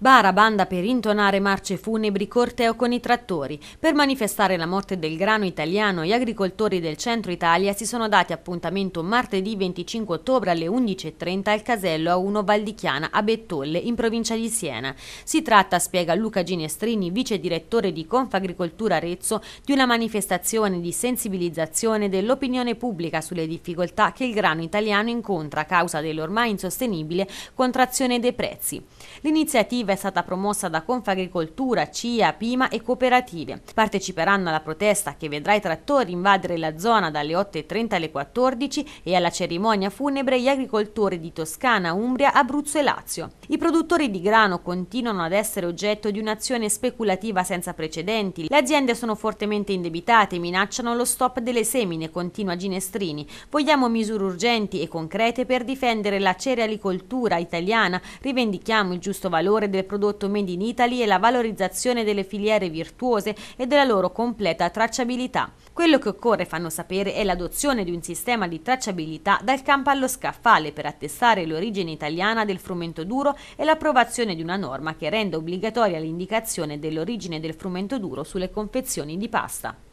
Bara banda per intonare marce funebri, corteo con i trattori. Per manifestare la morte del grano italiano, gli agricoltori del centro Italia si sono dati appuntamento martedì 25 ottobre alle 11.30 al casello A1 Valdichiana a Bettolle, in provincia di Siena. Si tratta, spiega Luca Ginestrini, vice direttore di Confagricoltura Arezzo, di una manifestazione di sensibilizzazione dell'opinione pubblica sulle difficoltà che il grano italiano incontra a causa dell'ormai insostenibile contrazione dei prezzi. L'iniziativa iniziativa è stata promossa da Confagricoltura, CIA, Pima e cooperative. Parteciperanno alla protesta che vedrà i trattori invadere la zona dalle 8.30 alle 14 e alla cerimonia funebre gli agricoltori di Toscana, Umbria, Abruzzo e Lazio. I produttori di grano continuano ad essere oggetto di un'azione speculativa senza precedenti. Le aziende sono fortemente indebitate e minacciano lo stop delle semine, continua Ginestrini. Vogliamo misure urgenti e concrete per difendere la cerealicoltura italiana, rivendichiamo il giusto valore del del prodotto made in Italy e la valorizzazione delle filiere virtuose e della loro completa tracciabilità. Quello che occorre, fanno sapere, è l'adozione di un sistema di tracciabilità dal campo allo scaffale per attestare l'origine italiana del frumento duro e l'approvazione di una norma che renda obbligatoria l'indicazione dell'origine del frumento duro sulle confezioni di pasta.